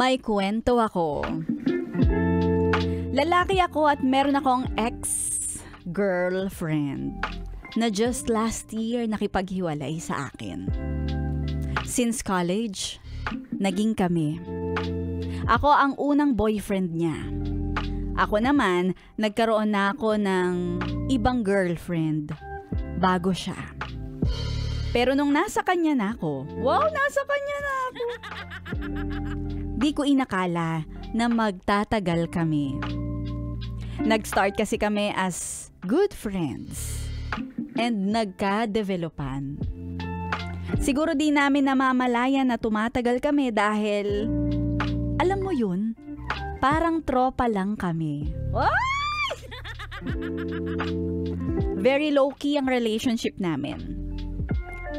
May kwento ako. Lalaki ako at meron akong ex-girlfriend na just last year nakipaghiwalay sa akin. Since college, naging kami. Ako ang unang boyfriend niya. Ako naman, nagkaroon na ako ng ibang girlfriend bago siya. Pero nung nasa kanya na ako, wow, nasa kanya na ako. Di ko inakala na magtatagal kami. Nag-start kasi kami as good friends and nagka-developan. Siguro di namin namamalayan na tumatagal kami dahil, alam mo yun, parang tropa lang kami. Very low-key ang relationship namin.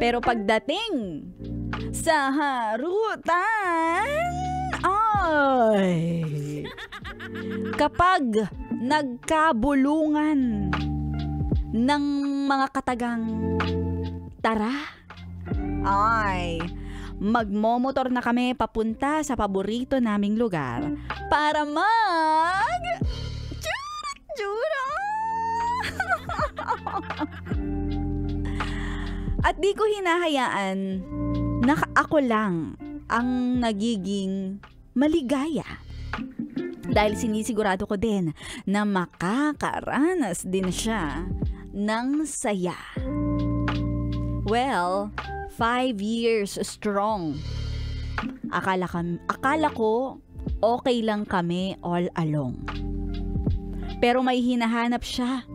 Pero pagdating sa harutan, ay, kapag nagkabulungan ng mga katagang tara, ay, magmomotor na kami papunta sa paborito naming lugar para mag... Chura-chura! At di ko hinahayaan na ako lang ang nagiging maligaya. Dahil sinisigurado ko din na makakaranas din siya ng saya. Well, five years strong. Akala, kam, akala ko okay lang kami all along. Pero may hinahanap siya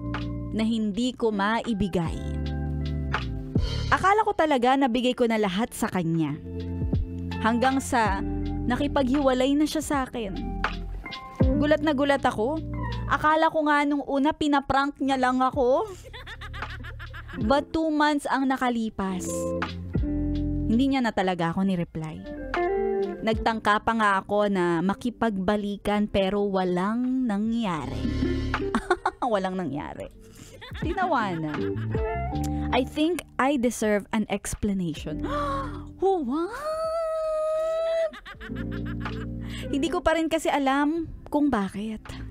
na hindi ko maibigay. Akala ko talaga nabigay ko na lahat sa kanya. Hanggang sa nakipaghiwalay na siya sa akin. Gulat na gulat ako. Akala ko nga nung una pinaprank niya lang ako. But two months ang nakalipas. Hindi niya na talaga ako ni-reply. Nagtangka pa nga ako na makipagbalikan pero walang nangyari. walang nangyari. Tinawanan. I think I deserve an explanation. what? Hindi ko pa rin kasi alam kung bakit.